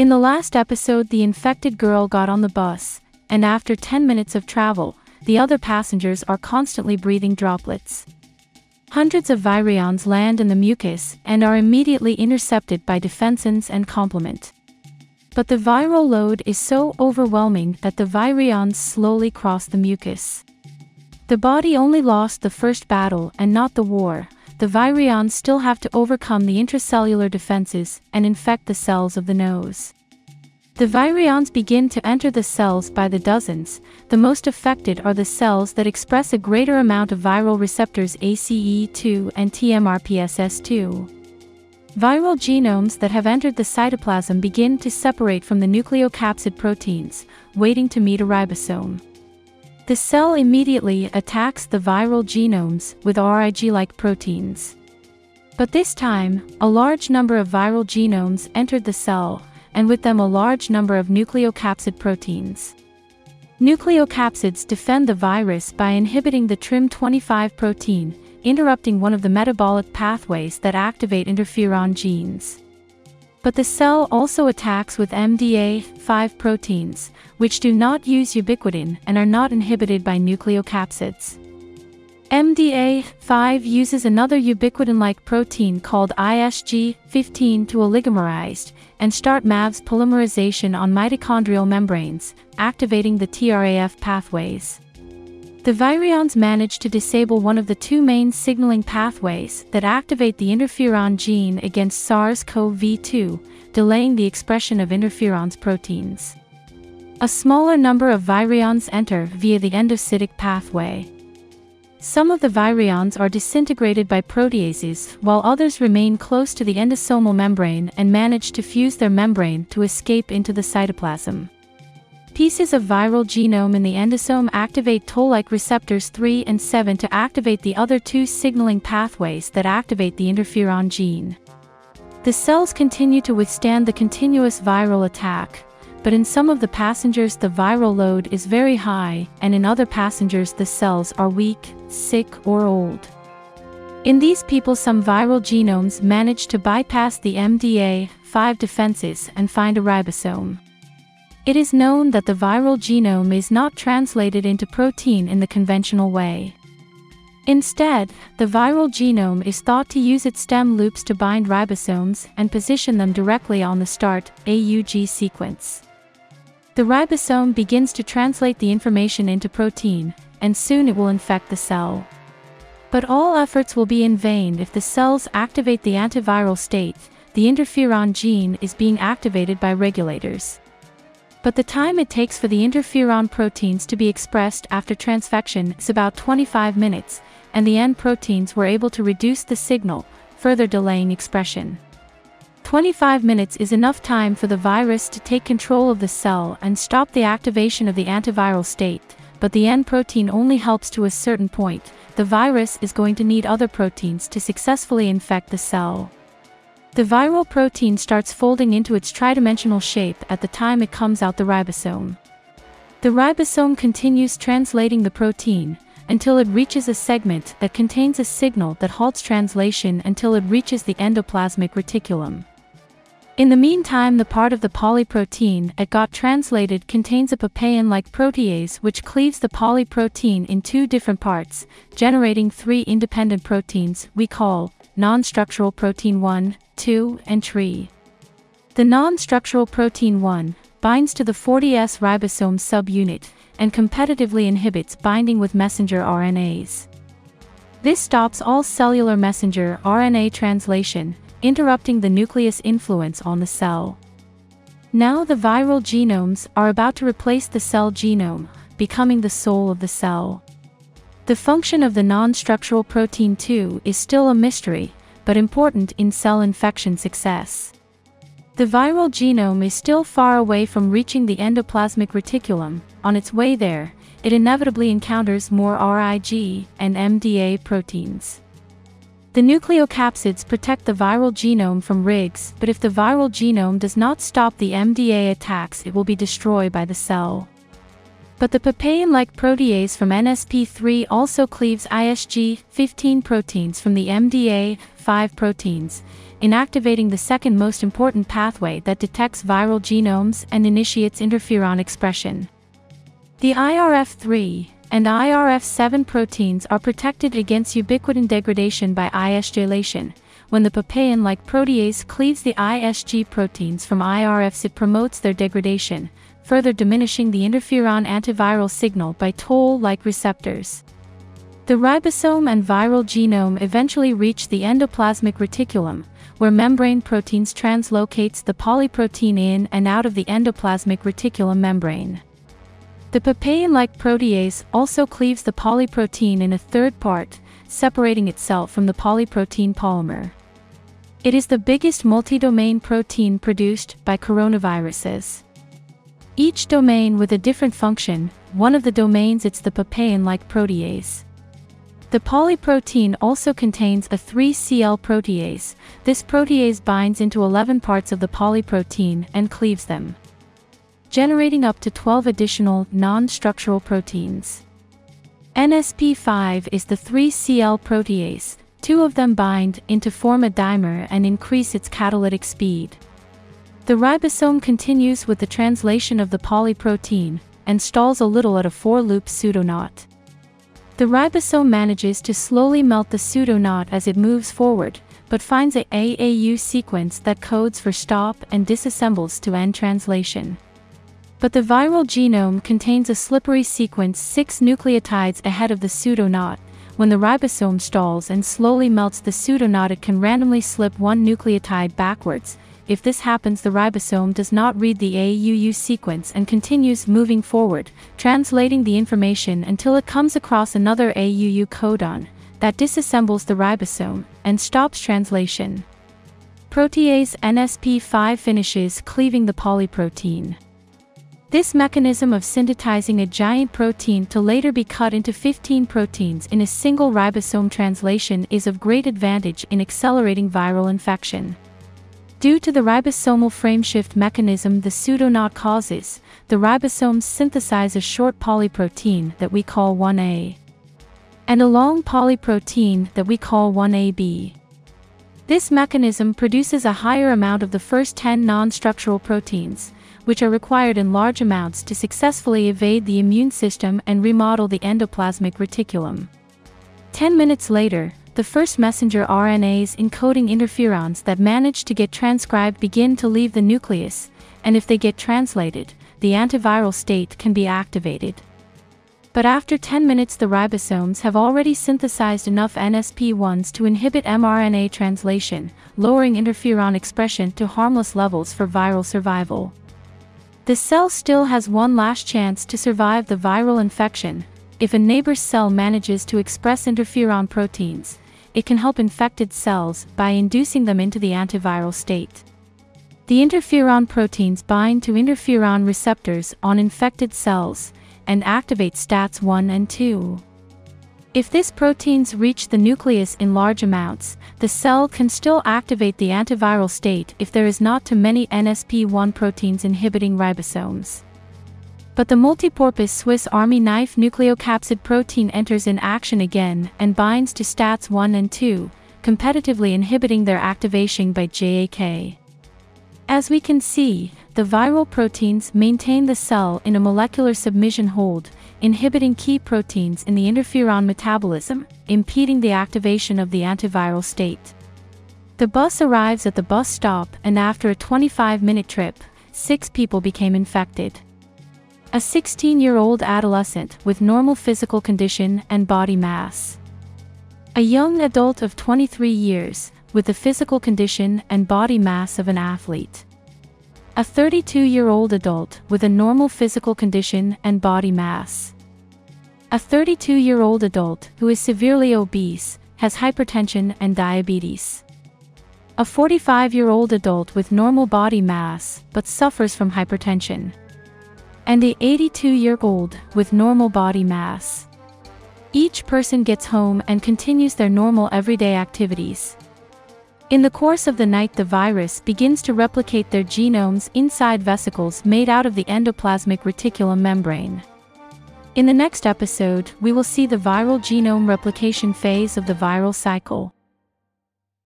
In the last episode, the infected girl got on the bus, and after 10 minutes of travel, the other passengers are constantly breathing droplets. Hundreds of virions land in the mucus and are immediately intercepted by defensins and complement. But the viral load is so overwhelming that the virions slowly cross the mucus. The body only lost the first battle and not the war, the virions still have to overcome the intracellular defenses and infect the cells of the nose. The virions begin to enter the cells by the dozens, the most affected are the cells that express a greater amount of viral receptors ACE2 and TMRPSS2. Viral genomes that have entered the cytoplasm begin to separate from the nucleocapsid proteins, waiting to meet a ribosome. The cell immediately attacks the viral genomes with RIG-like proteins. But this time, a large number of viral genomes entered the cell, and with them a large number of nucleocapsid proteins. Nucleocapsids defend the virus by inhibiting the TRIM25 protein, interrupting one of the metabolic pathways that activate interferon genes. But the cell also attacks with MDA5 proteins, which do not use ubiquitin and are not inhibited by nucleocapsids. MDA5 uses another ubiquitin-like protein called ISG15 to oligomerize and start MAVS polymerization on mitochondrial membranes, activating the TRAF pathways. The virions manage to disable one of the two main signaling pathways that activate the interferon gene against SARS-CoV-2, delaying the expression of interferons proteins. A smaller number of virions enter via the endocytic pathway. Some of the virions are disintegrated by proteases while others remain close to the endosomal membrane and manage to fuse their membrane to escape into the cytoplasm. Pieces of viral genome in the endosome activate toll-like receptors 3 and 7 to activate the other two signaling pathways that activate the interferon gene. The cells continue to withstand the continuous viral attack, but in some of the passengers the viral load is very high and in other passengers the cells are weak, sick or old. In these people some viral genomes manage to bypass the MDA5 defenses and find a ribosome. It is known that the viral genome is not translated into protein in the conventional way. Instead, the viral genome is thought to use its stem loops to bind ribosomes and position them directly on the start AUG sequence. The ribosome begins to translate the information into protein, and soon it will infect the cell. But all efforts will be in vain if the cells activate the antiviral state, the interferon gene is being activated by regulators. But the time it takes for the interferon proteins to be expressed after transfection is about 25 minutes, and the N proteins were able to reduce the signal, further delaying expression. 25 minutes is enough time for the virus to take control of the cell and stop the activation of the antiviral state, but the N protein only helps to a certain point, the virus is going to need other proteins to successfully infect the cell. The viral protein starts folding into its tridimensional shape at the time it comes out the ribosome. The ribosome continues translating the protein, until it reaches a segment that contains a signal that halts translation until it reaches the endoplasmic reticulum. In the meantime the part of the polyprotein that got translated contains a papain-like protease which cleaves the polyprotein in two different parts, generating three independent proteins we call non-structural protein 1, 2, and 3. The non-structural protein 1 binds to the 40S ribosome subunit and competitively inhibits binding with messenger RNAs. This stops all cellular messenger RNA translation, interrupting the nucleus influence on the cell. Now the viral genomes are about to replace the cell genome, becoming the soul of the cell. The function of the non-structural protein 2 is still a mystery, but important in cell infection success. The viral genome is still far away from reaching the endoplasmic reticulum, on its way there, it inevitably encounters more RIG and MDA proteins. The nucleocapsids protect the viral genome from RIGs, but if the viral genome does not stop the MDA attacks it will be destroyed by the cell. But the papain-like protease from NSP3 also cleaves ISG-15 proteins from the MDA5 proteins, inactivating the second most important pathway that detects viral genomes and initiates interferon expression. The IRF3 and IRF7 proteins are protected against ubiquitin degradation by ISGylation. When the papain-like protease cleaves the ISG proteins from IRFs it promotes their degradation, further diminishing the interferon antiviral signal by toll-like receptors. The ribosome and viral genome eventually reach the endoplasmic reticulum, where membrane proteins translocates the polyprotein in and out of the endoplasmic reticulum membrane. The papain-like protease also cleaves the polyprotein in a third part, separating itself from the polyprotein polymer. It is the biggest multi-domain protein produced by coronaviruses. Each domain with a different function, one of the domains it's the papain-like protease. The polyprotein also contains a 3-CL protease. This protease binds into 11 parts of the polyprotein and cleaves them, generating up to 12 additional non-structural proteins. NSP5 is the 3-CL protease. Two of them bind in to form a dimer and increase its catalytic speed. The ribosome continues with the translation of the polyprotein, and stalls a little at a four-loop pseudoknot. The ribosome manages to slowly melt the pseudoknot as it moves forward, but finds a AAU sequence that codes for stop and disassembles to end translation. But the viral genome contains a slippery sequence 6 nucleotides ahead of the pseudoknot. When the ribosome stalls and slowly melts the pseudoknot it can randomly slip one nucleotide backwards, if this happens the ribosome does not read the AUU sequence and continues moving forward, translating the information until it comes across another AUU codon, that disassembles the ribosome, and stops translation. Protease NSP5 finishes cleaving the polyprotein. This mechanism of synthesizing a giant protein to later be cut into 15 proteins in a single ribosome translation is of great advantage in accelerating viral infection. Due to the ribosomal frameshift mechanism the pseudoknot causes, the ribosomes synthesize a short polyprotein that we call 1A and a long polyprotein that we call 1AB. This mechanism produces a higher amount of the first 10 non-structural proteins, which are required in large amounts to successfully evade the immune system and remodel the endoplasmic reticulum. 10 minutes later, the first messenger RNAs encoding interferons that manage to get transcribed begin to leave the nucleus, and if they get translated, the antiviral state can be activated. But after 10 minutes the ribosomes have already synthesized enough NSP1s to inhibit mRNA translation, lowering interferon expression to harmless levels for viral survival. The cell still has one last chance to survive the viral infection, if a neighbor's cell manages to express interferon proteins, it can help infected cells by inducing them into the antiviral state. The interferon proteins bind to interferon receptors on infected cells and activate STATs 1 and 2. If these proteins reach the nucleus in large amounts, the cell can still activate the antiviral state if there is not too many NSP1 proteins inhibiting ribosomes. But the multipurpose Swiss Army knife nucleocapsid protein enters in action again and binds to STATs 1 and 2, competitively inhibiting their activation by JAK. As we can see, the viral proteins maintain the cell in a molecular submission hold, inhibiting key proteins in the interferon metabolism, impeding the activation of the antiviral state. The bus arrives at the bus stop and after a 25-minute trip, six people became infected. A 16-year-old adolescent with normal physical condition and body mass. A young adult of 23 years with the physical condition and body mass of an athlete. A 32-year-old adult with a normal physical condition and body mass. A 32-year-old adult who is severely obese, has hypertension and diabetes. A 45-year-old adult with normal body mass but suffers from hypertension and a 82-year-old with normal body mass. Each person gets home and continues their normal everyday activities. In the course of the night the virus begins to replicate their genomes inside vesicles made out of the endoplasmic reticulum membrane. In the next episode, we will see the viral genome replication phase of the viral cycle.